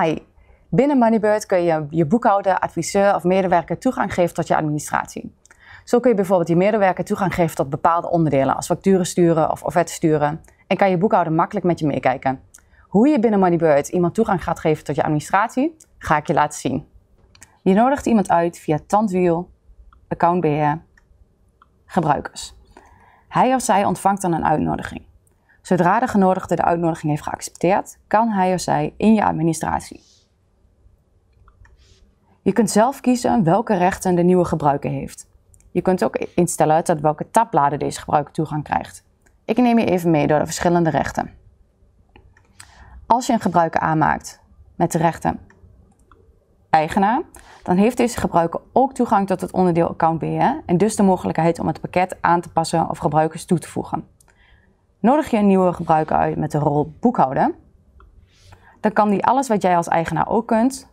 Hi, binnen Moneybird kun je je boekhouder, adviseur of medewerker toegang geven tot je administratie. Zo kun je bijvoorbeeld je medewerker toegang geven tot bepaalde onderdelen, als facturen sturen of offertes sturen. En kan je boekhouder makkelijk met je meekijken. Hoe je binnen Moneybird iemand toegang gaat geven tot je administratie, ga ik je laten zien. Je nodigt iemand uit via Tandwiel, accountbeheer, gebruikers. Hij of zij ontvangt dan een uitnodiging. Zodra de genodigde de uitnodiging heeft geaccepteerd, kan hij of zij in je administratie. Je kunt zelf kiezen welke rechten de nieuwe gebruiker heeft. Je kunt ook instellen tot welke tabbladen deze gebruiker toegang krijgt. Ik neem je even mee door de verschillende rechten. Als je een gebruiker aanmaakt met de rechten eigenaar, dan heeft deze gebruiker ook toegang tot het onderdeel accountbeheer en dus de mogelijkheid om het pakket aan te passen of gebruikers toe te voegen. Nodig je een nieuwe gebruiker uit met de rol boekhouder, dan kan die alles wat jij als eigenaar ook kunt,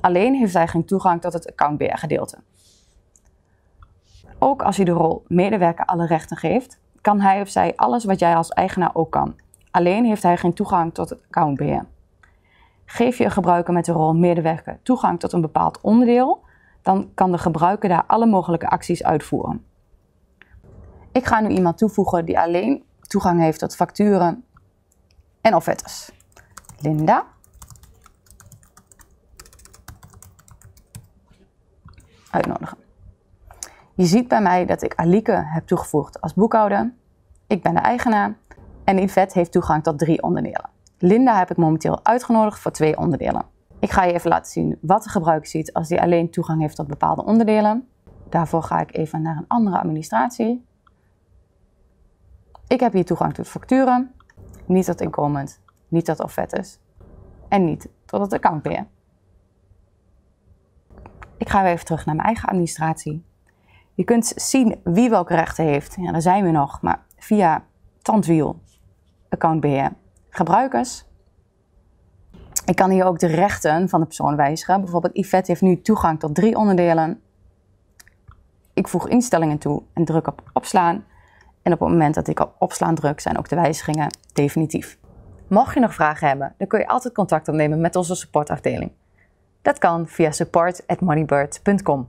alleen heeft hij geen toegang tot het accountbeheer gedeelte. Ook als je de rol medewerker alle rechten geeft, kan hij of zij alles wat jij als eigenaar ook kan. Alleen heeft hij geen toegang tot het accountbeheer. Geef je een gebruiker met de rol medewerker toegang tot een bepaald onderdeel, dan kan de gebruiker daar alle mogelijke acties uitvoeren. Ik ga nu iemand toevoegen die alleen toegang heeft tot facturen en offertes. Linda. Uitnodigen. Je ziet bij mij dat ik Alike heb toegevoegd als boekhouder. Ik ben de eigenaar en Yvette heeft toegang tot drie onderdelen. Linda heb ik momenteel uitgenodigd voor twee onderdelen. Ik ga je even laten zien wat de gebruiker ziet als hij alleen toegang heeft tot bepaalde onderdelen. Daarvoor ga ik even naar een andere administratie. Ik heb hier toegang tot facturen, niet tot inkomend, niet tot offertes en niet tot het accountbeheer. Ik ga weer even terug naar mijn eigen administratie. Je kunt zien wie welke rechten heeft. Ja, daar zijn we nog, maar via tandwiel, accountbeheer, gebruikers. Ik kan hier ook de rechten van de persoon wijzigen. Bijvoorbeeld Yvette heeft nu toegang tot drie onderdelen. Ik voeg instellingen toe en druk op opslaan. En op het moment dat ik op opslaan druk, zijn ook de wijzigingen definitief. Mocht je nog vragen hebben, dan kun je altijd contact opnemen met onze supportafdeling. Dat kan via support@moneybird.com.